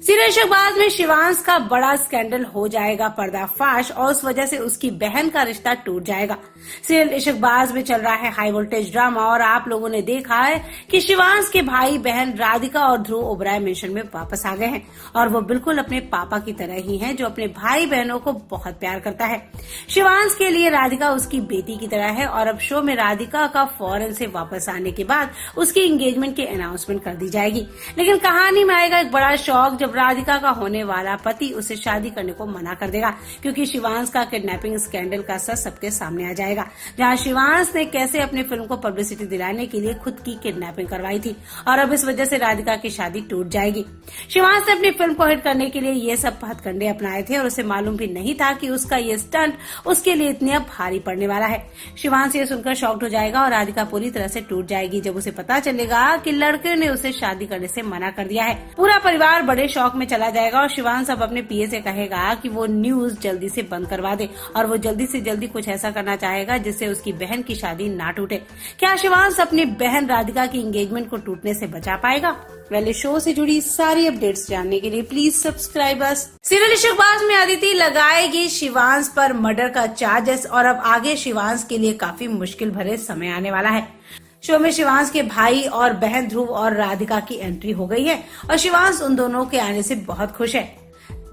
Serial Shahbaz में शिवांश का बड़ा स्कैंडल हो जाएगा पर्दाफाश और उस वजह से उसकी बहन का रिश्ता टूट जाएगा। सीरियल इशकबाज में चल रहा है हाई वोल्टेज ड्रामा और आप लोगों ने देखा है कि शिवांश के भाई बहन राधिका और ध्रुव ओबराय मिशन में वापस आ गए हैं और वो बिल्कुल अपने पापा की तरह ही हैं, जो अपने भाई बहनों को बहुत प्यार करता है। शिवांश के लिए राधिका उसकी बेटी की तरह है और अब शो में राधिका का फॉरन से वापस आने के बाद उसकी एंगेजमेंट की अनाउंसमेंट कर दी जाएगी। लेकिन कहानी में आएगा एक बड़ा शौक जब राधिका का होने वाला पति उसे शादी करने को मना कर देगा, क्योंकि शिवांश का किडनैपिंग स्कैंडल का सच सबके सामने आ जाएगा। जहाँ शिवांश ने कैसे अपने फ़िल्म को पब्लिसिटी दिलाने के लिए खुद की किडनैपिंग करवाई थी, और अब इस वजह से राधिका की शादी टूट जाएगी। शिवांश ने अपनी फ़िल्म को हिट करने के लिए ये सब हथकंडे अपनाए थे, और उसे मालूम भी नहीं था कि उसका ये स्टंट उसके लिए इतने भारी पड़ने वाला है। शिवांश ये सुनकर शॉक्ट हो जाएगा, और राधिका पूरी तरह से टूट जाएगी, जब उसे पता चलेगा कि लड़के ने उसे शादी करने से मना कर दिया है। पूरा परिवार बड़े शौक में चला जाएगा और शिवांश अब अपने पीए से कहेगा कि वो न्यूज़ जल्दी से बंद करवा दे और वो जल्दी से जल्दी कुछ ऐसा करना चाहेगा जिससे उसकी बहन की शादी ना टूटे। क्या शिवांश अपनी बहन राधिका की एंगेजमेंट को टूटने से बचा पाएगा? पहले शो से जुड़ी सारी अपडेट्स जानने के लिए please subscribe us serial Shahbaz में अदिति लगाएगी शिवांश पर मर्डर का चार्जेस और अब आगे शिवांश के लिए काफ़ी मुश्किल भरे समय आने वाला है। शो में शिवांश के भाई और बहन ध्रुव और राधिका की एंट्री हो गई है। और शिवांश उन दोनों के आने से बहुत खुश है।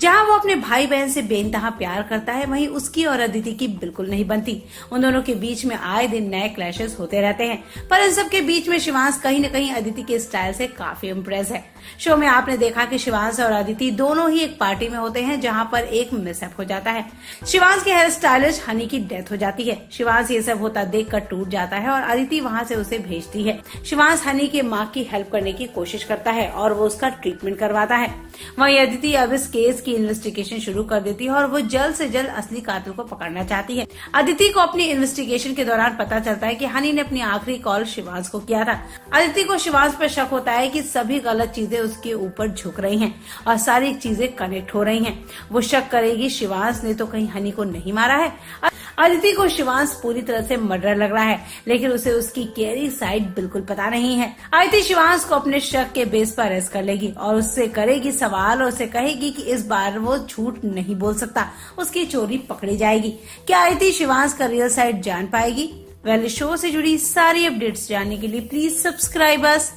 जहाँ वो अपने भाई बहन से बेनतहा प्यार करता है, वहीं उसकी और अदिति की बिल्कुल नहीं बनती। उन दोनों के बीच में आए दिन नए क्लैशेस होते रहते हैं। पर इन सब के बीच में शिवांश कहीं न कहीं अदिति के स्टाइल से काफ़ी इम्प्रेस है। शो में आपने देखा कि शिवांश और अदिति दोनों ही एक पार्टी में होते हैं, जहाँ पर एक मिसअप हो जाता है। शिवांश की हेयर स्टाइलिश हनी की डेथ हो जाती है। शिवांश ये सब होता देख कर टूट जाता है और अदिति वहाँ से उसे भेजती है। शिवांश हनी के माँ की हेल्प करने की कोशिश करता है और वो उसका ट्रीटमेंट करवाता है। वही अदिति अब इस केस की इन्वेस्टिगेशन शुरू कर देती है और वो जल्द से जल्द असली कातिल को पकड़ना चाहती है। अदिति को अपनी इन्वेस्टिगेशन के दौरान पता चलता है कि हनी ने अपनी आखिरी कॉल शिवाज को किया था। अदिति को शिवाज पर शक होता है कि सभी गलत चीज़ें उसके ऊपर झुक रही हैं और सारी चीज़ें कनेक्ट हो रही हैं। वो शक करेगी, शिवाज ने तो कहीं हनी को नहीं मारा है। अदिति को शिवांश पूरी तरह से मर्डर लग रहा है, लेकिन उसे उसकी केरी साइड बिल्कुल पता नहीं है। अदिति शिवांश को अपने शक के बेस पर अरेस्ट कर लेगी और उससे करेगी सवाल और उसे कहेगी कि इस बार वो झूठ नहीं बोल सकता, उसकी चोरी पकड़ी जाएगी। क्या अदिति शिवांश का रियल साइड जान पाएगी? वेल शो से जुड़ी सारी अपडेट्स जानने के लिए प्लीज़ सब्सक्राइब अस